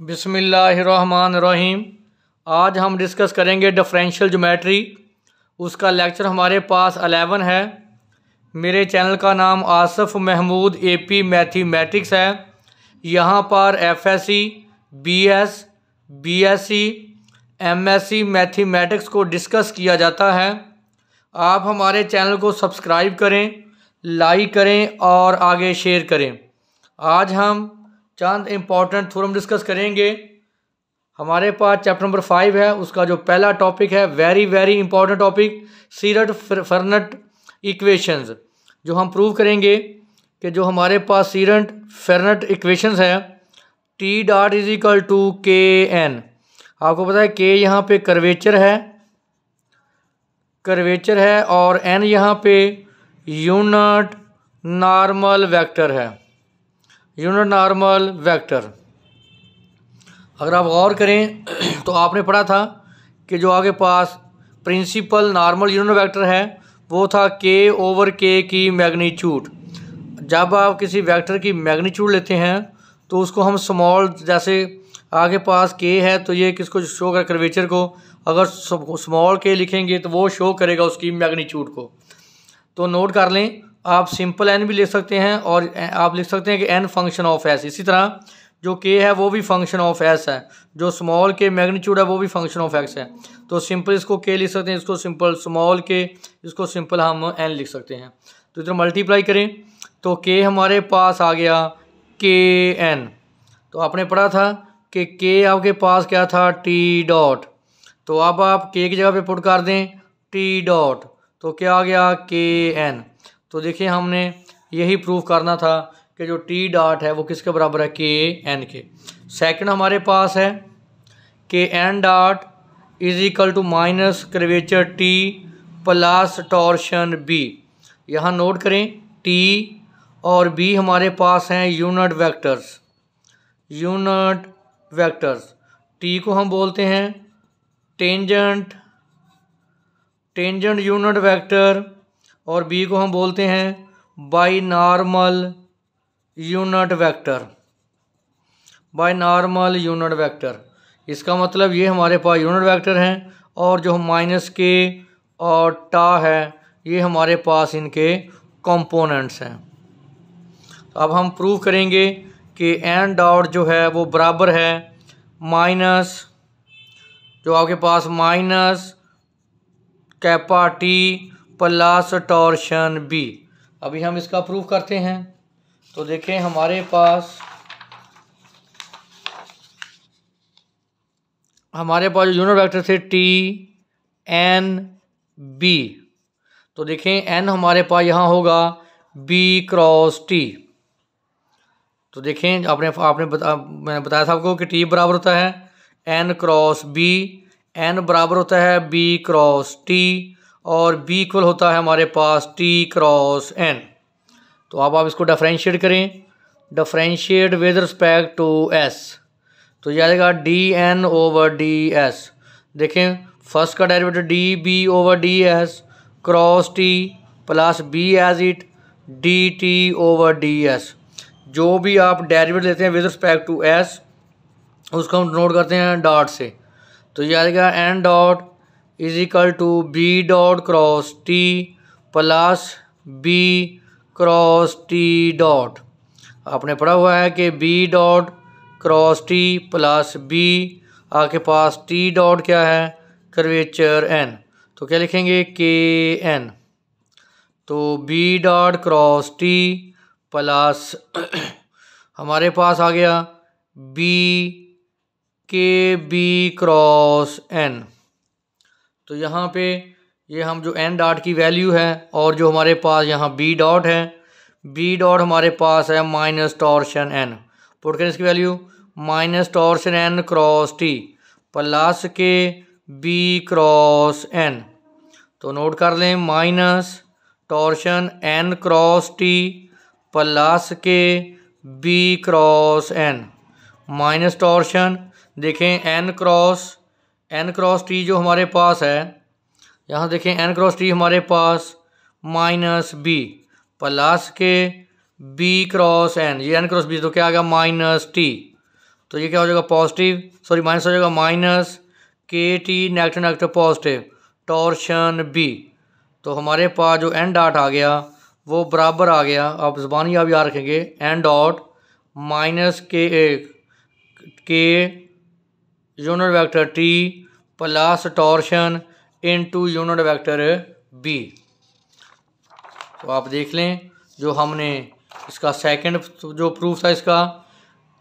बिसमीम आज हम डिस्कस करेंगे डिफरेंशियल जोमेट्री उसका लेक्चर हमारे पास अलेवन है। मेरे चैनल का नाम आसफ़ महमूद एपी मैथमेटिक्स है। यहाँ पर F S C B S B S FSc, BS, BSc, MSc mathematics को डिस्कस किया जाता है। आप हमारे चैनल को सब्सक्राइब करें लाइक करें और आगे शेयर करें। आज हम चंद इंपॉर्टेंट थ्योरम डिस्कस करेंगे। हमारे पास चैप्टर नंबर फाइव है, उसका जो पहला टॉपिक है very very important topic Serret Frenet equations जो हम प्रूव करेंगे कि जो हमारे पास सीरट, फेरनट इक्वेशंस है T dot is equal to K N आपको पता है के यहाँ पे करवेचर है करवेचर है, और एन यहाँ पे यूनिट नॉर्मल वेक्टर है। यूनिट नॉर्मल वेक्टर अगर आप गौर करें तो आपने पढ़ा था कि जो आगे पास प्रिंसिपल नॉर्मल यूनिट वेक्टर है, वो था के ओवर के की मैग्नीट्यूड जब आप किसी वेक्टर की मैग्नीट्यूड लेते हैं तो उसको हम स्मॉल जैसे आगे पास के है तो ये किसको शो कर कर्वेचर को? अगर स्मॉल के लिखेंगे तो वो शो करेगा उसकी मैग्नीट्यूड को। तो नोट कर लें आप सिंपल एन भी लिख सकते हैं और आप लिख सकते हैं कि एन फ़ंक्शन ऑफ़ एस इसी तरह, जो के है, वो भी फ़ंक्शन ऑफ़ एस है। जो स्मॉल के मैग्नीट्यूड है, वो भी फ़ंक्शन ऑफ़ एक्स है। तो सिंपल इसको के लिख सकते हैं, इसको सिंपल स्मॉल के इसको सिंपल हम एन लिख सकते हैं। तो इधर मल्टीप्लाई करें तो के हमारे पास आ गया के एन तो आपने पढ़ा था कि के आपके पास क्या था? टी डॉट तो अब आप के की जगह पे पुट कर दें टी डॉट तो क्या आ गया? के एन तो देखिए, हमने यही प्रूव करना था कि जो टी डॉट है वो किसके बराबर है? के एन के। सेकंड हमारे पास है के N dot is equal to minus curvature T plus torsion B यहाँ नोट करें टी और बी हमारे पास हैं unit vectors unit vectors T को हम बोलते हैं टेंजेंट टेंजेंट यूनिट वेक्टर और बी को हम बोलते हैं binormal unit vector. Binormal unit vector. इसका मतलब ये हमारे पास यूनिट वेक्टर हैं और जो माइनस के और टा है, ये हमारे पास इनके कंपोनेंट्स हैं। तो अब हम प्रूव करेंगे कि एन डॉट जो है वो बराबर है माइनस, जो आपके पास minus, kappa T plus torsion B. अभी हम इसका प्रूफ करते हैं। तो देखें, हमारे पास हमारे पास जो यूनिट वेक्टर थे टी, एन, बी। तो देखें, एन हमारे पास यहाँ होगा, बी क्रॉस टी। तो देखें, आपने आपने बता मैंने बताया था आपको कि टी बराबर होता है, एन क्रॉस बी, एन बराबर होता है बी क्रॉस टी। और बी इक्वल होता है हमारे पास टी क्रॉस एन तो अब आप इसको डिफ्रेंशिएट करें। Differentiate with respect to S तो यह आएगा D N over D S देखें फ़र्स्ट का derivative D B over D S cross T plus B as it D T over D S जो भी आप डेरिवेटिव लेते हैं विद रिस्पेक्ट टू एस उसको हम नोट करते हैं डॉट से। तो यह आएगा N dot is equal to B dot cross T plus B cross T dot आपने पढ़ा हुआ है कि B dot cross T plus B आपके पास टी डॉट क्या है? कर्वेचर एन तो क्या लिखेंगे? के एन तो B dot cross T plus हमारे पास आ गया बी के बी क्रॉस एन तो यहाँ पे ये हम जो एन डॉट की वैल्यू है और जो हमारे पास यहाँ बी डॉट है बी डॉट हमारे पास है माइनस टॉर्शन एन पुट करें इसकी value minus torsion N cross T plus K B cross N तो नोट कर लें minus torsion N cross T plus K B cross N minus torsion देखें N cross N cross T जो हमारे पास है, यहाँ देखें एन क्रॉस टी हमारे पास minus B plus K B cross N ये एन क्रॉस बी तो क्या आ गया माइनस टी तो ये क्या हो जाएगा पॉजिटिव सॉरी माइनस हो जाएगा minus K T negative negative positive torsion B तो हमारे पास जो एन डॉट आ गया, वो बराबर आ गया, आप ज़बानी आप याद रखेंगे N dot minus K K unit vector T plus torsion into unit vector B. तो आप देख लें, जो हमने इसका सेकंड जो प्रूफ था इसका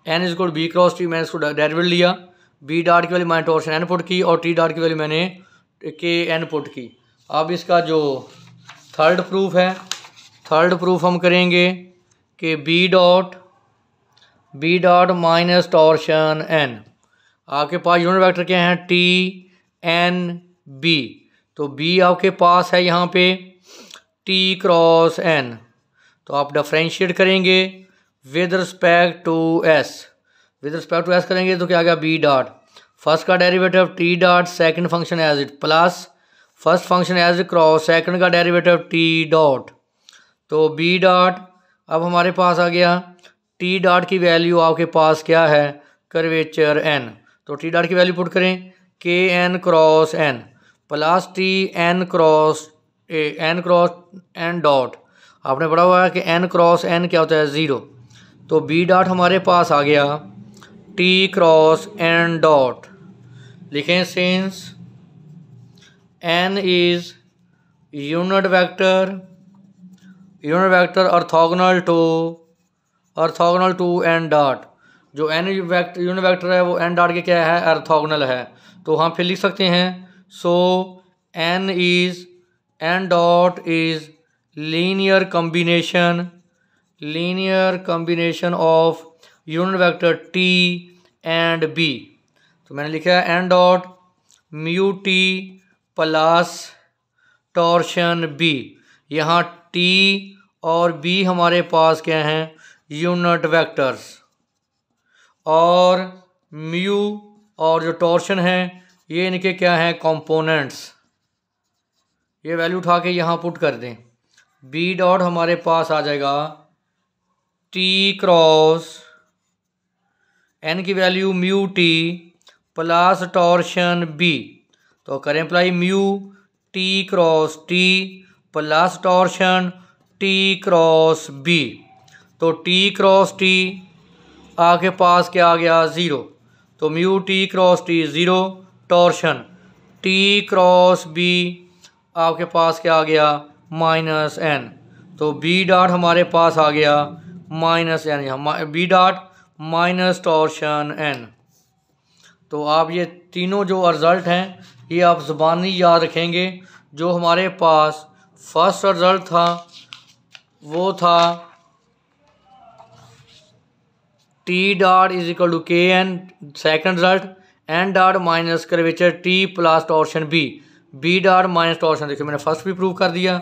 N is good B cross T मैंने इसको डेरिवेट लिया। बी डॉट की वैल्यू मैंने टॉर्शन एन पुट की और टी डॉट की वैल्यू मैंने के एन पुट की। अब इसका जो थर्ड प्रूफ है थर्ड प्रूफ हम करेंगे कि B dot B dot minus torsion N आपके पास यूनिट वेक्टर क्या हैं? टी एन बी तो बी आपके पास है यहाँ पे टी क्रॉस एन तो आप डिफ्रेंशिएट करेंगे with respect to S with respect to S करेंगे तो क्या आ गया? बी डॉट फ़र्स्ट का derivative T dot second function as it plus first function as cross second का डेरिवेटिव टी डॉट तो बी डॉट अब हमारे पास आ गया टी डॉट की वैल्यू आपके पास क्या है? करवेचर एन तो टी डॉट की वैल्यू पुट करें K N cross N plus T N cross A N cross N dot आपने पढ़ा हुआ है कि एन क्रॉस एन क्या होता है? ज़ीरो तो बी डॉट हमारे पास आ गया टी क्रॉस एन डॉट लिखें since N is unit vector unit vector orthogonal to orthogonal to N dot जो एन वेक्टर यूनिट वेक्टर है, वो एन डॉट के क्या है? अर्थोगनल है। तो हम फिर लिख सकते हैं so N is N dot is linear combination linear combination of unit vector T and B तो मैंने लिखा है N dot mu T plus torsion B यहाँ टी और बी हमारे पास क्या हैं? यूनिट वेक्टर्स और म्यू और जो टॉर्शन है, ये इनके क्या हैं कंपोनेंट्स ये वैल्यू उठा के यहाँ पुट कर दें। बी डॉट हमारे पास आ जाएगा टी क्रॉस एन की value mu T plus torsion B तो करें apply mu T cross T plus torsion T cross B तो टी क्रॉस टी आपके पास क्या आ गया? ज़ीरो तो mu T cross T zero torsion T cross B आपके पास क्या आ गया? माइनस एन तो बी डॉट हमारे पास आ गया minus N B dot minus torsion N तो आप ये तीनों जो रिज़ल्ट हैं, ये आप ज़ुबानी याद रखेंगे। जो हमारे पास फ़र्स्ट रिज़ल्ट था, वो था T dot is equal to K N second result N dot minus curvature T plus torsion B B dot minus torsion देखिए, मैंने फ़र्स्ट भी प्रूव कर दिया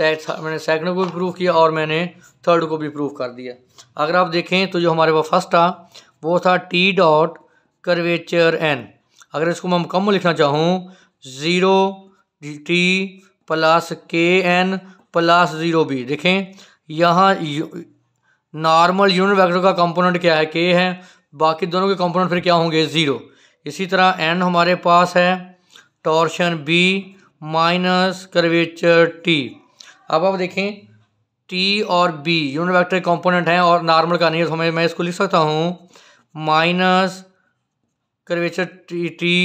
मैंने सेकंड को भी प्रूव किया और मैंने थर्ड को भी प्रूव कर दिया। अगर आप देखें तो जो हमारे पास फ़र्स्ट था, वो था टी डॉट करवेचर एन अगर इसको मैं मुकम्मल लिखना चाहूँ zero T plus K N plus zero B देखें, यहाँ नॉर्मल यूनिट वेक्टर का कंपोनेंट क्या है? के है। बाकी दोनों के कंपोनेंट फिर क्या होंगे? ज़ीरो इसी तरह एन हमारे पास है। Torsion B minus curvature T अब आप देखें टी और बी यूनिट वेक्टर कंपोनेंट हैं और नॉर्मल का नहीं है तो हमें, मैं इसको लिख सकता हूँ। Minus curvature T T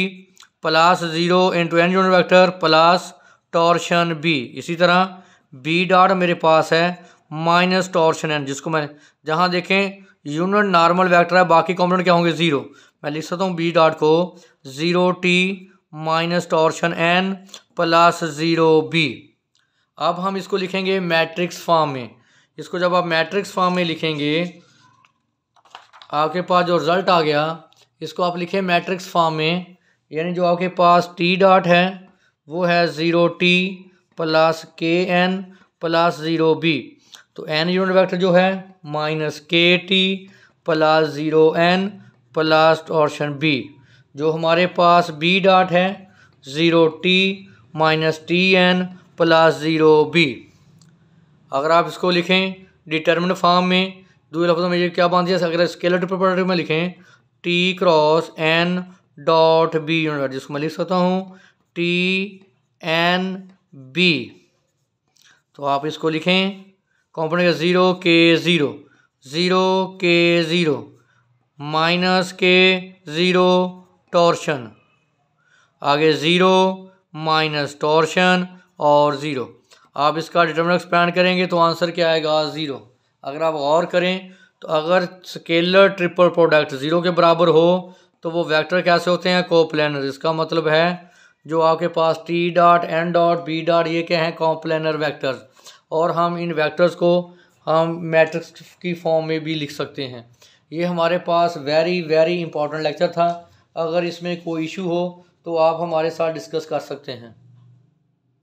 plus zero into N unit vector plus torsion B इसी तरह बी डॉट मेरे पास है। माइनस टॉर्शन एन, जिसको मैं जहाँ देखें, यूनिट नॉर्मल वेक्टर है, बाकी कॉम्पोनेंट क्या होंगे? ज़ीरो। मैं लिख सकता हूँ बी डॉट को zero T minus torsion N plus zero B. अब हम इसको लिखेंगे मैट्रिक्स फॉर्म में। इसको जब आप मैट्रिक्स फॉर्म में लिखेंगे, आपके पास जो रिज़ल्ट आ गया, इसको आप लिखें मैट्रिक्स फॉर्म में, यानी जो आपके पास टी डॉट है, वो है zero T plus K N plus zero B. तो एन यूनिट वेक्टर जो है, minus K T plus zero N plus torsion B जो हमारे पास बी डॉट है, zero T minus T N plus zero B अगर आप इसको लिखें डिटर्मिन फॉर्म में दो लफ्ज़ों में ये क्या बाँध दिया? अगर स्केलर प्रॉपर्टी में लिखें T cross N dot B unit जिसको मैं लिख सकता हूँ टी एन बी तो आप इसको लिखें कॉम्पोनेंट ज़ीरो के ज़ीरो ज़ीरो के ज़ीरो, माइनस के ज़ीरो टॉर्शन। आगे ज़ीरो, माइनस टॉर्शन और ज़ीरो। आप इसका डिटर्मिनेंट एक्सपैंड करेंगे तो आंसर क्या आएगा? ज़ीरो। अगर आप गौर करें तो अगर स्केलर ट्रिपल प्रोडक्ट ज़ीरो के बराबर हो तो वो वेक्टर कैसे होते हैं? कोप्लेनर। इसका मतलब है, जो आपके पास T dot N dot B dot ये क्या हैं? Coplanar vectors. और हम इन वेक्टर्स को हम मैट्रिक्स की फॉर्म में भी लिख सकते हैं। ये हमारे पास वेरी वेरी इंपॉर्टेंट लेक्चर था। अगर इसमें कोई इशू हो तो आप हमारे साथ डिस्कस कर सकते हैं।